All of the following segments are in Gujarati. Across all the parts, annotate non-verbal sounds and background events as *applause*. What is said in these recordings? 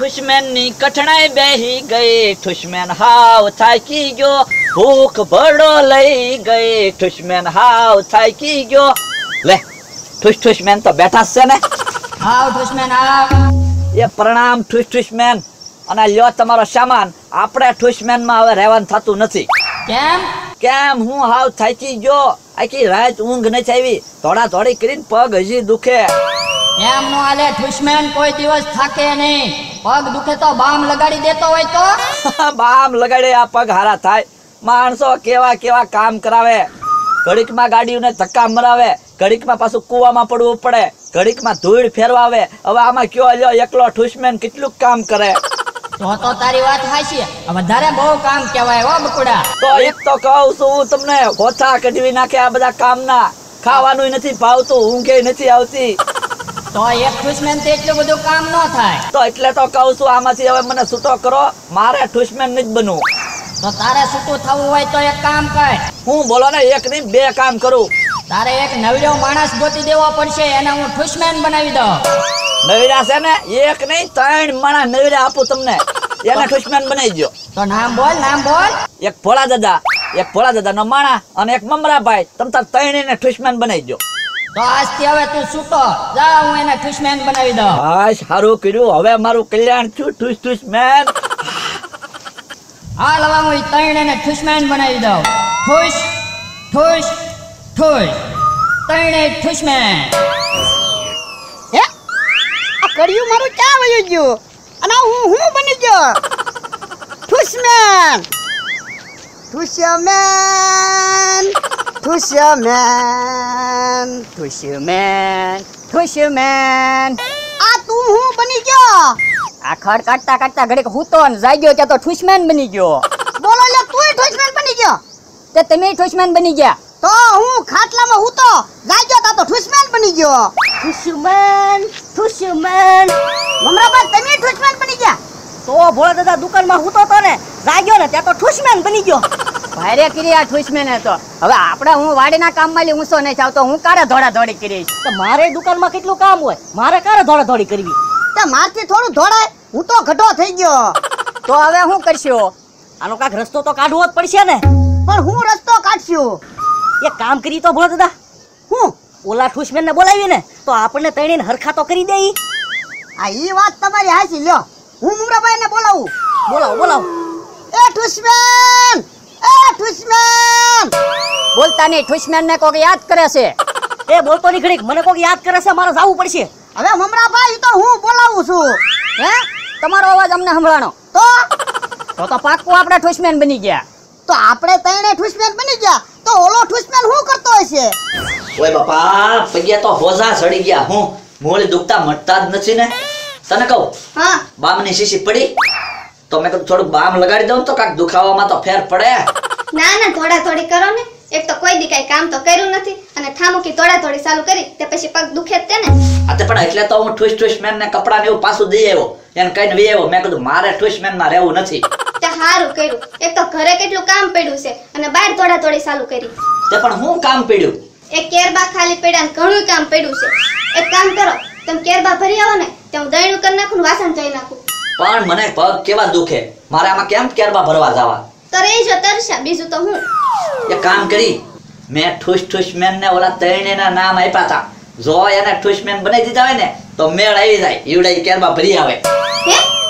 ની કઠણાઈ બેહી ગઈ ઠુસમેન હાવ થાકી ગયો ભૂખ ભડો લઈ ગઈ ઠુસમેન હાવ થાકી ગયો. લે ઠુસ ઠુસમેન તો બેઠા છે ને? હાવ દુશ્મન આવ એ પ્રણામ ઠુસ ઠુસમેન. અને લ્યો તમારો સામાન આપણે ઠુસમેનમાં હવે રહેવાનું થતું નથી. કેમ? કેમ? હું હાવ થાકી ગયો. આખી રાત ઊંઘ નથી આવી. થોડા થોડી કરીને પગ હજી દુખે. એમ નો આલે દુશ્મન કોઈ દિવસ થાકે નહીં. પગ દુખે તો બામ લગાડી દેતો હોય તો? *laughs* બામ લગાડે આ પગ હારા થાય. માણસો કેવા કેવા કામ કરાવે. ઘડીકમાં ગાડીઓને ધક્કા મરાવે. ઘડીકમાં પાછું કૂવામાં પડવું પડે. ઘડીકમાં ધૂળ ફેરવાવે. હવે આમાં કયો લ્યો એકલો ઠુસમેન કેટલું કામ કરે? તો તો તારી વાત હાચી. વધારે બહુ કામ કહેવાય હો બકુડા. તો એક તો કહું છું હું તમને કોથા કઢવી નાખે આ બધા કામના. ખાવાનું નથી ભાવતું ઊંઘે નથી આવતી. તો એક દુશ્મન એટલું બધું કામ ન થાય. તો એટલે તો કહું છું આમાંથી હવે મને છૂટો કરો મારે ઠુસમેન જ બનવું. તો તારે છૂટું થવું હોય તો એક કામ કર. હું બોલો ને એક નહીં બે કામ કરું. તારે એક નવરો માણસ ગોતી દેવો પડશે એને હું દુશ્મન બનાવી દઉં. નવીરા છે ને એક નહીં ત્રણ માણા નવીરા આપું તમને. એને ખુશમેન બનાવી દો તો નામ બોલ નામ બોલ. એક ભોળા દાદા એક ભોળા દાદા નો માણા અને એક મમરાભાઈ. તમ તાર ત્રણેયને ખુશમેન બનાવી દો તો આજથી હવે તું છૂટો. જા હું એને દુશ્મન બનાવી દઉં. હા સારું કર્યું. હવે મારું કલ્યાણ છું ઠુસ ઠુસમેન હાલ હવે હું ત્રણ એને દુશ્મન બનાવી દઉં. ઠુસ ઠુસ ઠુસ. ત્રણે દુશ્મન હે? આ કડિયું મારું ક્યાં વયું ગયું? અને હું હું બની ગયો? ઠુસમેન ઠુસમેન ઠુસમેન ઠુસમેન ઠુસમેન આ તું હું બની ગયો? આ ખડ કાઢતા કાઢતા ઘડીક હૂતો ને જાગ્યો ત્યાં તો ઠુસમેન બની ગયો. બોલો લે તું ઠુસમેન બની ગયો? તે તમે ઠુસમેન બની ગયા. તો હું ખાટલામાં હું તો જાગ્યો ત્યાં તો ઠુસમેન બની ગયો. ઠુસમેન ઠુસમેન મમરાબા તમે ઠુસમેન બની ગયા? તો ભોળા દાદા દુકાનમાં હું તો ને જાગ્યો ને ત્યાં તો ઠુસમેન બની ગયો. ભારે કરી આ ઠુસમેન હતો હવે આપણે હું વાડીના કામમાં લી ઊંસો નહીં ચાવતો હું કારે દોડા દોડી કરીશ. તો મારે દુકાનમાં કેટલું કામ હોય? મારે કારે દોડા દોડી કરવી. તો મારથી થોડું દોડાય હું તો ઘટો થઈ ગયો. તો હવે હું કરશો? આનો કાંક રસ્તો તો કાઢવો જ પડશે ને. પણ હું રસ્તો કાઢશું. એ કામ કરી તો ભોળા દાદા હું? ઓલા ઠુસમેન ને બોલાવી ને તો આપણને તણીને હરખા તો કરી દે આ ઈ વાત તમારી હાચી લ્યો. હું મુરાબાઈને બોલાવું. બોલાવો બોલાવો. એ એ ઠુસમેન બોલતા નહીં ઠુસમેન ને કોક યાદ કરે છે. એ બોલતો ની ઘડીક મને કોક યાદ કરે છે મારે જવું પડશે. હવે મમરાભાઈ તો હું બોલાવું છું. હે? તમારો અવાજ અમને સંભળાણો. તો? તો તો પાક્કું આપણે ઠુસમેન બની ગયા. તો આપણે તણે ઠુસમેન બની ગયા. તો ઓલો ઠુસમેન શું કરતો હશે ઓય બાપા પગ્યા તો હોજા સડી ગયા. હું મોળી દુખતા મટતા જ નથી ને? તને કહું હા. બામની શીશી પડી? તો મેં થોડું બામ લગાડી દઉં તો કાક દુખાવામાં તો ફેર પડે. ના ના થોડા થોડી કરો ને. એક તો કોઈ દી કઈ કામ તો કર્યું નથી અને ઠામુકી તોડા તોડી ચાલુ કરી તે પછી પગ દુખે જ તે ને આ તે પણ એટલે તો હું ટ્વિસ્ટ ટ્વિસ્ટ મેન ને કપડા ને એવું પાછું દઈ આવ્યો. એને કઈને વી આવ્યો. મેં કીધું મારે ટ્વિસ્ટ મેનમાં રહેવું નથી. તે સારું કર્યું. એક તો ઘરે કેટલું કામ પડ્યું છે અને બહાર તોડા તોડી ચાલુ કરી. તે પણ હું કામ પડ્યું? એક કેરબા ખાલી પડ્યા ને ઘણું કામ પડ્યું છે. એક કામ કરો તમે કેરબા ભરી આવો ને તે હું દહીણું કરી નાખું ને વાસણ ધોઈ નાખું. પણ મને પગ કેવા દુખે? મારે આમાં કેમ કેરબા ભરવા જવા? તો જતર જો બીજું તો હું? એક કામ કરી. મેં ઠુસ ઠુસ મેન ને ઓલા ત્રણેયના નામ આપ્યા હતા જો એને ઠુસ મેન બનાવી દીધા હોય ને તો મેળ આવી જાય. ઈવડે કેરમાં ભરી આવે.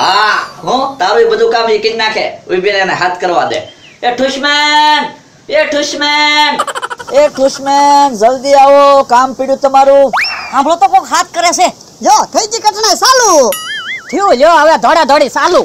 હા? હું તારું બધું કામ ઈ કરી નાખે. ઊભી રહીને હાથ કરવા દે. એ ઠુસમેન એ ઠુસમેન એ ઠુસમેન જલ્દી આવો. કામ પીડ્યું તમારું. સાંભળો તો કોક હાથ કરે છે. જો થઈ ગઈ કટણાઈ ચાલુ. થયું જો હવે ધોડા ધોડી ચાલુ.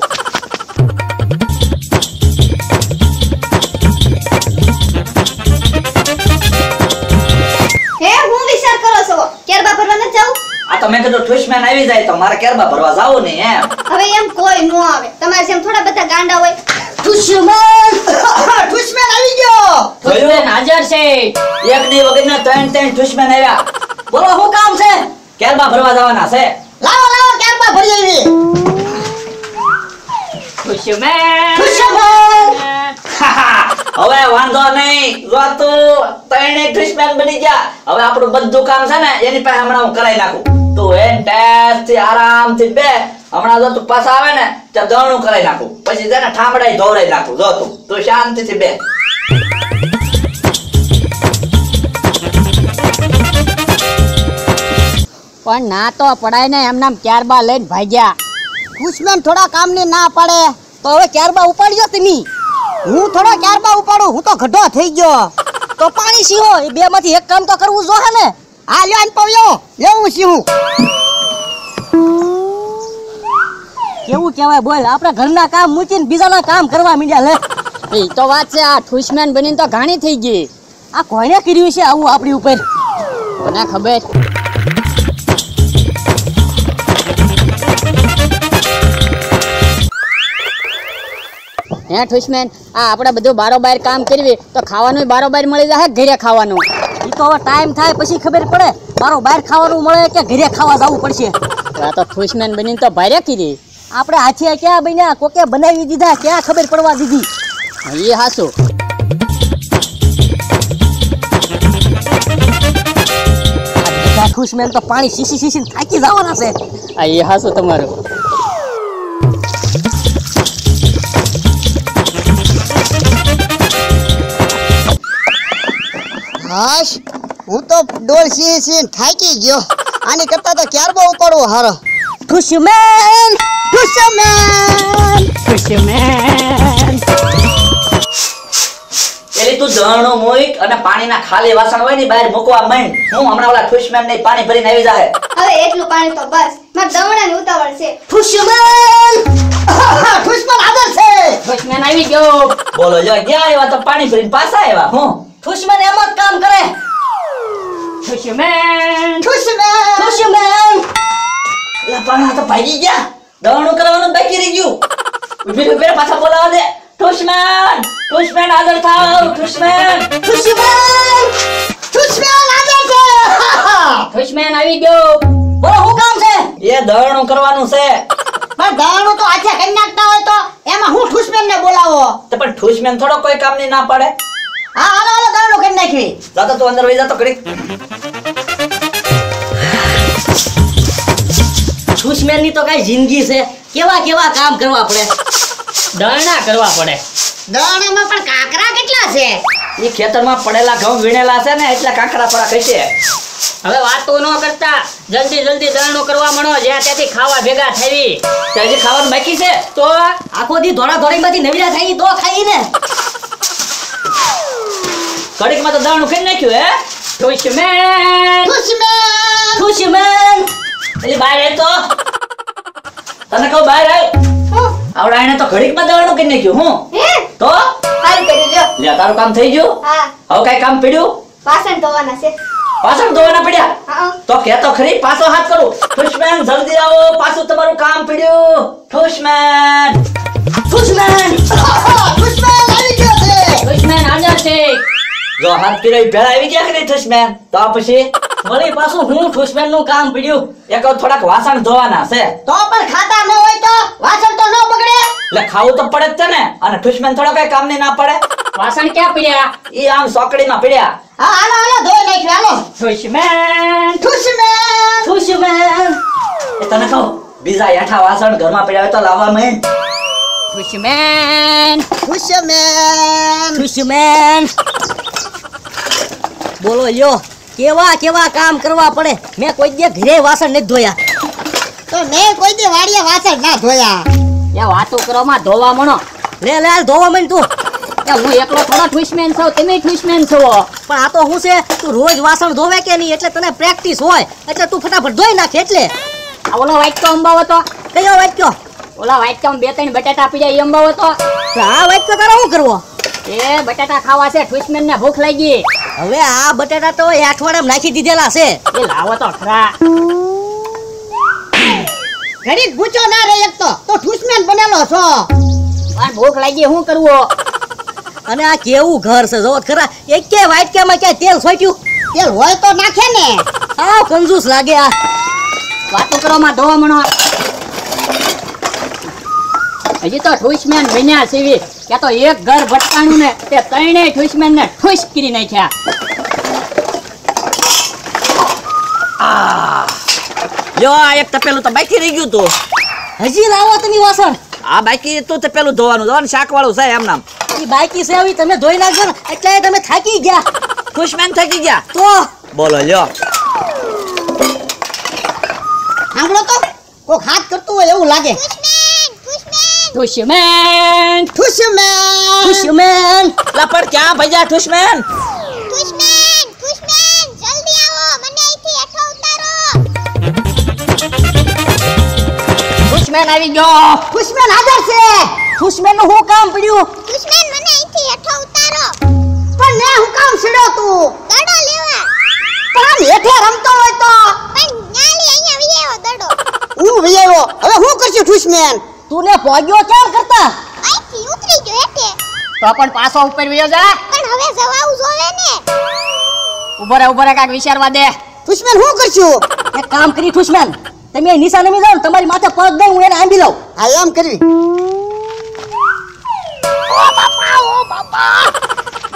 આ કીધું ઠુસમેન આવી જાય તો મારે કેરબા ભરવા જાવું ને એમ. હવે એમ કોઈ નો આવે. તમારે જેમ થોડા બધા ગાંડા હોય ઠુસમેન *laughs* ઠુસમેન આવી ગયો! ઠુસમેન હાજર છે. એક દી વગરના ત્રણ ત્રણ ઠુસમેન આવ્યા. બોલો શું કામ છે? કેરબા ભરવા જવાના છે. લાવો લાવો કેરબા ભરી આવી. ઠુસમેન ઠુસમેન *laughs* હવે વાંધો નહીં. જો તું ત્રણેય ઠુસમેન બની ગયા. હવે આપણું બધું કામ છે ને એની પાસે હમણાં હું કરાઈ નાખું. તું એન ટેસ્ટ આરામથી બે. હમણાં જો તું પાસ આવે ને, ત્યાં દળનું કરાઈ નાખું. પછી તેને ઠામડાઈ ધોવરાઈ નાખું. જો તું તું શાંતિથી બે. પણ ના તો પડાય ને, એમનામ ક્યારબા લઈને ભાગ્યા. દુશ્મન થોડા કામની ના પાડે, તો હવે ક્યારબા ઉપાડ્યો તમે હું થોડા ક્યારબા ઉપાડું? હું તો ગઢો થઈ ગયો. તો પાણી સીહો એ બે માંથી એક કામ તો કરવું જોહે ને. આ લ્યો ને પવ્યો લેવું સીહું કેવું કહેવાય બોલ આપણે ઘરના કામ મૂકીને બીજાના કામ કરવા મીડ્યા લે. એ તો વાત છે આ ઠુસમેન બનીને તો ઘાણી થઈ ગઈ. આ કોણે કર્યું છે આવું આપણી ઉપર? કોને ખબર? હે ઠુસમેન આ આપણે બધું બારોબાર કામ કરવી તો ખાવાનું બારોબાર મળી જાય ઘરે ખાવાનું. એ તો હવે ટાઈમ થાય પછી ખબર પડે મારો બહાર ખાવાનું મળે કે ઘરે ખાવા જવું પડશે. આ તો ઠુસમેન બનીને તો ભારે કીધી. આપણે હાથે ક્યાં બન્યા? કોકે બનાવી દીધા ક્યાં ખબર પડવા દીધી? એ હાસું ખુશમેન તો પાણી શીશી શીશી થાકી જવાના છે. આ એ હાસું તમારું. હાશ હું તો ડોળ સી સી થાકી ગયો. આની કરતા તો ક્યાર બહુ પડવું હારો? ખુશમેન ખુશમેન એલી તું દળનું મૂક અને પાણીના ખાલી વાસણ હોય ને બહાર મૂકવા માંડ. હું હમણાં ઓલા ફિશમેન ને પાણી ભરીને આવી જાહે. હવે એટલું પાણી તો બસ. મારે દવડાની ઉતાવળ છે. ખુશમેન! ખુશમેન આદર છે! ઠુસમેન આવી ગયો. બોલો જો ક્યાં આવ્યા તો પાણી ભરીને પાછા આવ્યા? હું? ખુશમેન એમ જ કામ કરે તો ભાગી ગયા દળનું કરવાનું બાકી રહી ગયું ઊભી ઊભી પાછા બોલાવા દે થાવ આદર આવી ગયો બોલો શું કામ છે? એ દળનું કરવાનું છે. પણ તો આજે કરી નાખતા હોય તો એમાં હું ખુશમેન ને બોલાવો? તો પણ ઠુસમેન થોડો કોઈ કામની ના પડે. હા હાલો હાલો દાણું કરી નાખવી જાતો તું અંદર વહી જાતો કરી ખુશમેનની તો કઈ જિંદગી છે. કેવા કેવા કામ કરવા પડે? દાણા કરવા પડે. દાણામાં પણ કાકરા કેટલા છે? એ ખેતરમાં પડેલા ઘઉં વીણેલા છે ને એટલે કાંકરા પડા કહેશે હવે વાતો ન કરતા. જલ્દી જલ્દી દળનું કરવા મળો. જ્યાં ત્યાંથી ખાવા ભેગા થઈ ત્યાંથી ખાવાનું બાકી છે. તો આખો દી ધોળા ધોળી માંથી નવીરા થઈ તો ખાઈ ને. કડીકમાં તો દાણું ખાઈ નાખ્યું હે? ખુશમેન ખુશમેન ખુશમેન એટલે બહાર આય તો. તને કહું બહાર હું? આવડા એને તો ઘડીકમાં દળનું કરી નાખ્યું હું? હે? તો? સારું કર્યું લ્યો લે તારું કામ થઈ ગયું? હા. હવે કઈ કામ પડ્યું? વાસણ ધોવાના છે. પાછળ ધોવાના પડ્યા? તો કે તો ખરી પાછો હાથ કરું. ખુશમેન જલ્દી આવો પાછું તમારું કામ પડ્યું. ખુશમેન ખુશમેન ખુશમેન જો હાથ પીરાઈ ભેળા આવી ગયા કે નહીં ઠુસમેન? તો પછી મળી પાછું હું ઠુસમેનનું કામ પડ્યું? એક થોડાક વાસણ ધોવાના છે. તો પણ ખાતા ન હોય તો વાસણ તો ન બગડે. એટલે ખાવું તો પડે જ છે ને અને ઠુસમેન થોડો કઈ કામ ના પડે. વાસણ ક્યાં પડ્યા? ઈ આમ સોકડીમાં પડ્યા. હા હાલો હાલો ધોઈ નાખ હાલો. ઠુસમેન! ઠુસમેન! ઠુસમેન! એ તને કહું બીજા યાઠા વાસણ ઘરમાં પડ્યા હોય તો લાવવા મેં ઠુસમેન! ઠુસમેન! ખુશમેન બોલો લ્યો. કેવા કેવા કામ કરવા પડે? મેં કોઈ દે ઘરે વાસણ નથી ધોયા. તો મેં કોઈ દે વાડીએ વાસણ ના ધોયા. યા વાતો કરવામાં ધોવા મણો. લે લે ધોવા મણ તું. હું એકલો થોડા ઠુસમેન છો તમે ઠુસમેન છો. પણ આ તો હું છે તું રોજ વાસણ ધોવે કે નહીં એટલે તને પ્રેક્ટિસ હોય. એટલે તું ફટાફટ ધોઈ નાખે એટલે. આ ઓલો વાટકો અંબાવો તો. કયો વાટકો? ઓલા વાટકામાં બે ત્રણ બટાટા આપી જાય અંબાવો તો. આ વાટકો તારે શું કરવો? એ બટાટા ખાવા છે ઠુસમેન ને ભૂખ લાગી. હવે આ બટાટા તો એ અઠવાડિયામાં નાખી દીધેલા છે. એ લાવો તો ખરા ઘડીક ભૂચો ના રહે એક તો. તો ખુશમેન બનેલો છો. પણ ભૂખ લાગી શું કરવો? અને આ કેવું ઘર છે જોવો ખરા. એક કે વાટક્યામાં કે તેલ સોટ્યું? તેલ હોય તો નાખે ને. હા કંજૂસ લાગે આ. વાતો કરવામાં ધોવા મણો. હજી તો ઠુસમેન બન્યા સીવી ત્યાં તો એક ઘર ભટકાણું ને તે ત્રણેય ઠુસમેન ને ઠુસ કરી નાખ્યા. જો આ એક તપેલું તો બાકી રહી ગયું તું. હજી લાવો તમે વાસણ. આ બાકી તું તપેલું ધોવાનું ધોવાનું શાક વાળું છે એમ નામ. એ બાકી છે આવી તમે ધોઈ નાખજો ને એટલે તમે થાકી ગયા. ખુશમેન થાકી ગયા? તો? બોલો લ્યો. સાંભળો તો કોક હાથ કરતું હોય એવું લાગે. દુશ્મન ઠુસમેન દુશ્મન લા પણ ક્યાં ભૈયા ખુશમેન દુશ્મન દુશ્મન જલ્દી આવો મને અહીંથી હેઠો ઉતારો દુશ્મન આવી ગયો દુશ્મન હાજર છે દુશ્મનનું શું કામ પડ્યું? દુશ્મન મને અહીંથી હેઠો ઉતારો પણ ને હું કામ છેડ્યો તું? દડો લેવા. પણ હેઠે રમતો હોય તો? પણ ન્યાલી અહીંયા વિયેવો દડો. હું વિયાયો હવે હું કરશું ઠુસમેન તું ને પોગ્યો કેમ કરતા? અહીંથી ઉતરી ગયો એટલે તો પણ પાછો ઉપર વયો જા. પણ હવે જવાવું જોવે ને. ઉભરે ઉભરે કાક વિચારવા દે. ખુશમેન હું કરશું? એક કામ કરી ખુશમેન તમે નિશા નમી જાઓ ને તમારી માથે પગ દઈ હું એને આંબી લઉં. હા એમ કરવી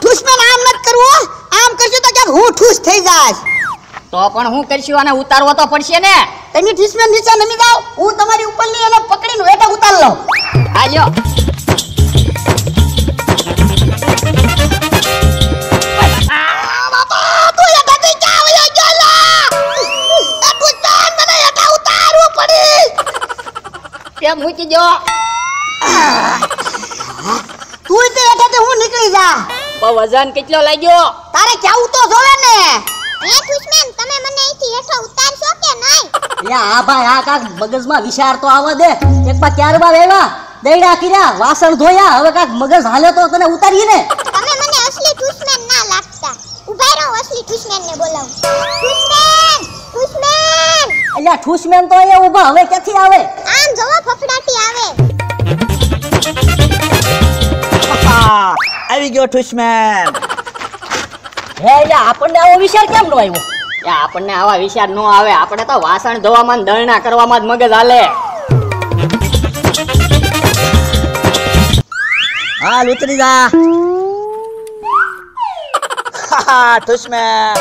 ઠુસમેન આમ નત કરવું હો. આમ કરશું તો ક્યાંક હું ઠુસ થઈ જાશ તો પણ હું કરશું અને ઉતારવો તો પડશે ને. તમે ઠુસમેન નીચે નમી જાઓ. હું તમારી ઉપરની એને પકડીને હેઠે ઉતાર લઉં. આજો કેમ મૂકી જો તું તે હેઠે હું નીકળી જા. વજન કેટલો લાગ્યો? તારે કેવું તો જોવે ને? હે દુશ્મન તમે મને અહીંથી હેઠો ઉતારશો કે નહીં? યા આ ભાઈ આ કાક મગજમાં વિચાર તો આવવા દે. એક પા ક્યાર બાર આવ્યા દૈડા કર્યા વાસણ ધોયા હવે કાક મગજ હાલે તો તને ઉતારીએ ને? તમે મને અસલી દુશ્મન ના લાગતા. ઊભા રહો અસલી દુશ્મન ને બોલાવું. દુશ્મન દુશ્મન અલ્યા ઠૂસમેન તો અહીંયા ઊભા હવે ક્યાંથી આવે? આમ જવો ફફડાટી આવે. પપ્પા, આવી ગયો ખુશમેન હે અલ્યા આપણને આવો વિચાર કેમ નો આવ્યો? એ આપણને આવા વિચાર નો આવે. આપણે તો વાસણ ધોવામાં ને દળના કરવામાં જ મગજ હાલે. હાલ ઉતરી જા. ખુશમેન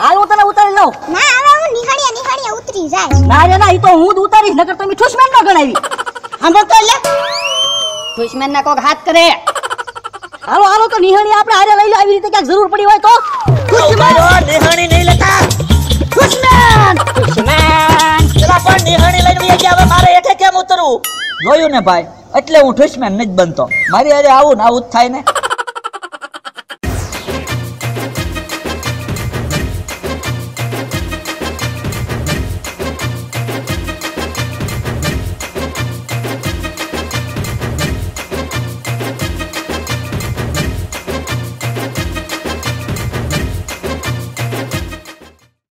હાલ હું તને ઉતારી લઉં. ના હવે હું નિહાળીએ નિહાળીએ ઉતરી જાય. ના રે ના ઈ તો હું જ ઉતારીશ નકર તમે ઠૂસમેન ન ગણાવી. સાંભળ તો લે. દુશ્મન ના કોક હાથ કરે. હાલો હાલો તો નિહાળી આપણે. હારે લઈ લો આવી રીતે ક્યાંક જરૂર પડી હોય તો. નિહાણી નહીં લેતા. દુશ્મન ચલા પણ નિહાણી લઈને વહી ગયા. હવે મારે હેઠે કેમ ઉતરવું? જોયું ને ભાઈ એટલે હું ઠુસમેન નથી બનતો. મારી હારે આવું ને આવું જ થાય ને.